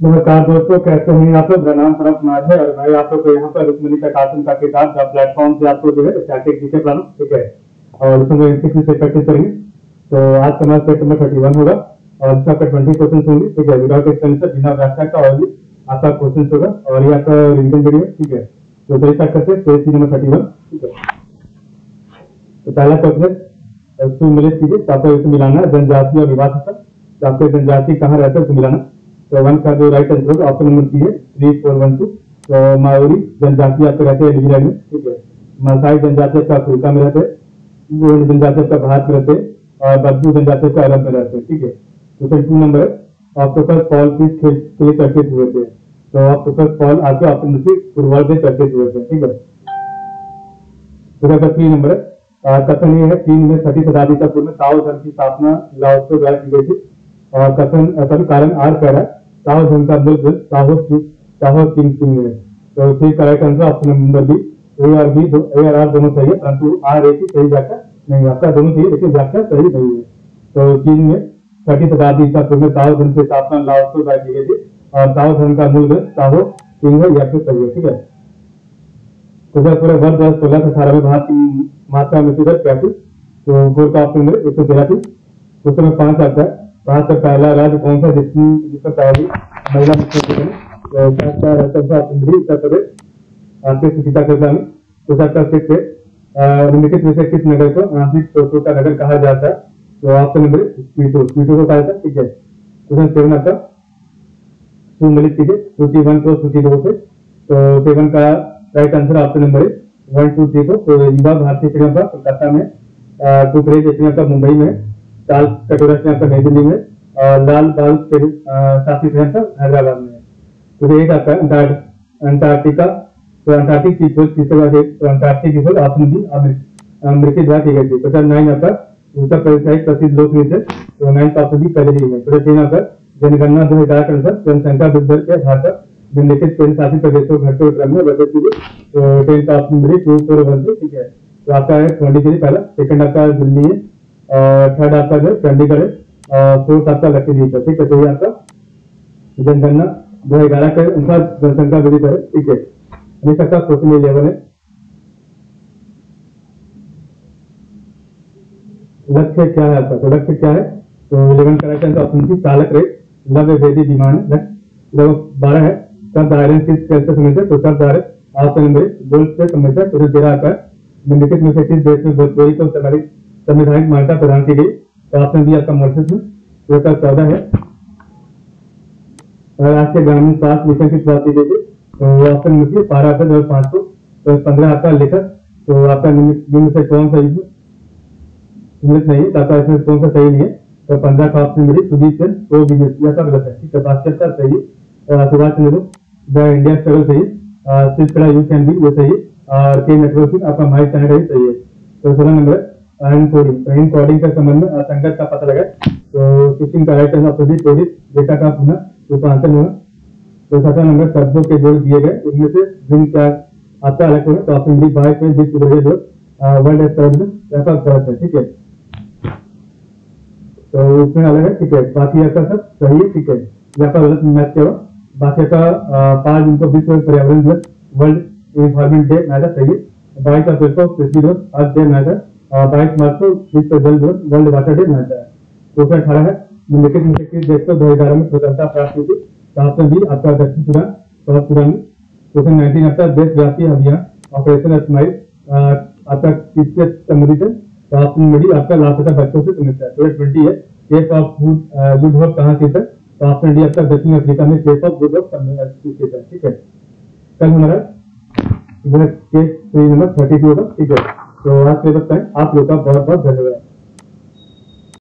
नमस्कार दोस्तों कैसे हैं आप लोग मेरा नाम सरफ कुमार है और मैं आप लोग यहाँ पर रुक्मणी प्रकाशन का किताब प्लेटफॉर्म से आपको जो है स्टैटिक जीके पढ़ा ठीक है? और इसमें एमसीक्यू से प्रैक्टिस करेंगे। तो आज का हमारा सेट नंबर थर्टी वन होगा और इसका आपका ट्वेंटी क्वेश्चन होंगे। ठीक है? विदाउट एक्सपेंसर बिना व्याख्या का और भी आपका क्वेश्चन होगा। और ये आपका रिविजन वीडियो ठीक है? तो चलिए स्टार्ट करते हैं, पेज नंबर थर्टी वन ठीक है? तो पहला क्वेश्चन है उसको मिले कीजिए तो आपको मिलाना है जनजाति और विवाद तो आपको जनजाति कहाँ रहता है उसको मिलाना तो वन का जो राइट आंसर होगा ऑप्शन नंबर सी है थ्री फोर वन टू तो माओरी जनजाति आपके रहते हैं न्यूजीलैंड में? ठीक है। मसाई जनजाति आपका अफ्रीका में रहते हैं। जनजाति आपका भारत में रहते हैं। और बदबू जनजाति आपका अरब में रहते हैं। ठीक है। क्वेश्चन टू नंबर है। ऑक्टोपस फॉल किस खेल के लिए चर्चित हुए थे। तो ऑक्टोपस फॉल आपके ऑप्शन सी फुटबॉल से चर्चित हुए थे। ठीक है। फिर थ्री नंबर कथन ये है चीन में छठी शताब्दी तक पूर्व ताओ धर्म की स्थापना लाओत्सो द्वारा की गई थी। और कथन सभी कारण आर कह रहा है ताओ धर्म का मूल ताहो ताहो किंग सिंह है ऑप्शन नंबर बी ए और बी ए और आर दोनों सही है परंतु आर ए की सही व्याख्या नहीं आपका दोनों सही लेकिन व्याख्या सही नहीं है तो चीन में छठी शताब्दी ईसा पूर्व में ताओ धर्म की स्थापना लाओत्सो द्वारा की गई और ताओ धर्म का मूल ताहो किंग है या फिर सही है ठीक है तो पूरे वर्ष दो सोलह से अठारह में भारत की मात्रा मृत्यु दर क्या थी तो फोर का ऑप्शन एक सौ तेरह थी उसमें पाँच आता है वहाँ से पहला राज्य कौन सा जिसकी, जिसका पहली महिला मुख्यमंत्री तो उत्तर प्रदेश में तो निम्नलिखित में से किस नगर को आंतरिक स्रोतों का नगर कहा जाता है? तो ऑप्शन नंबर को कहा है, ठीक है। क्वेश्चन सेवन कीजिए। सूची वन को सूची दो से। तो सेवन का right answer option number one two three को तो युवा भारतीय श्रीलंका कोलकाता में टू क्रेज श्रीलंका मुंबई में लाल कटोरा आपका नई दिल्ली में, और लाल बाल शासी सेंटर हैदराबाद में तो एक है अंटार्कटिका तो अंटार्कटिक पीपल तीसरे तो अंटार्कटिक पीपल ऑप्शन बी अमेरिकी द्वारा की गई थी क्वेश्चन नाइन आता उत्तर प्रदेश का एक प्रसिद्ध लोक नृत्य तो नाइन ऑप्शन बी पहले दी गई क्वेश्चन तीन आता जनगणना दो हज़ार के अनुसार जनसंख्या वृद्धि के आधार पर, निम्नलिखित केंद्र शासित प्रदेशों घटते क्रम में बदल कीजिए तो tenth option B two four one ठीक है। तो आपका है, ट्वेंटी पहला, सेकंड आपका दिल्ली है। थर्ड आपका जो चंडीगढ़ फोर्थ आपका है ठीक है तो ये आपका जनगणना दो हज़ार ग्यारह के अनुसार जनसंख्या वृद्धि है ठीक है नेक्स्ट है लक्ष्य क्या है आपका तो लक्ष्य क्या है तो इलेवन ऑप्शन चालक रेट लव वेदी डिमांड बारह है किस तो ऑप्शन नंबर गोल्ड से तो निम्नलिखित में से किस देश में को संवैधानिक मान्यता प्रदान की गई तो आपने भी आपका मॉडल दो हज़ार चौदह है। राष्ट्रीय ग्रामीण स्वास्थ्य मिशन की शुरुआत की गई थी। तो ऑप्शन मुझे बारह अप्रैल दो हज़ार पाँच सौ तो पंद्रह आपका लेखक तो आपका निम्न से कौन सा निम्न नहीं है आपका इसमें कौन सा सही नहीं है। तो पंद्रह का ऑप्शन मिली, सुदीप सेन तो बिज़नेस या सब गलत है। ठीक है बात सही। Subhash Chandra the India struggle सही। सिलसिला यू कैन बी वो सही। और के नेटवर्किंग आपका माई स्टैंडर्ड सही है। तो सोलह नंबर कोडिंग इन कोडिंग का संबंध में असंगत का पता लगा तो स्विचिंग का राइट आंसर सभी कोडिंग डेटा का पुनः रूपांतरण हुआ तो सत्रह नंबर शब्दों के जोड़ दिए गए। इनमें से जिन क्या आपका अलग होगा तो ऑप्शन डी बाइक में जिस बड़े जो वर्ल्ड शब्द ऐसा गलत है, ठीक है? तो उसमें अलग है, ठीक है? बाकी ऐसा सब सही है, ठीक है? यहाँ पर गलत मैच किया बाकी का पाँच इनको विश्व पर्यावरण दिवस वर्ल्ड इन्वायरमेंट डे मैटर सही है। बाईस अप्रैल को पृथ्वी दिवस अर्थ डे मैटर। बाईस मार्च को विश्व जल दिवस वर्ल्ड वाटर डे मनाया है दो सौ अठारह है, निम्नलिखित में से देश को दो हज़ार में स्वतंत्रता प्राप्त हुई थी तो भी आपका दक्षिण Sudan south Sudan question nineteen आपका देशव्यापी अभियान ऑपरेशन स्माइल आपका किससे संबंधित है तो ऑप्शन मिडी आपका लापता बच्चों से संबंधित है। तो ट्वेंटी है केस ऑफ़ फ़ूड गुड कहाँ स्थित है? तो ऑप्शन डी आपका दक्षिण अफ्रीका में केस ऑफ़ गुड स्थित है, ठीक है? कल हमारा केस नंबर थर्टी टू होगा, ठीक है? तो आज मेरे आप लोग का बहुत बहुत धन्यवाद।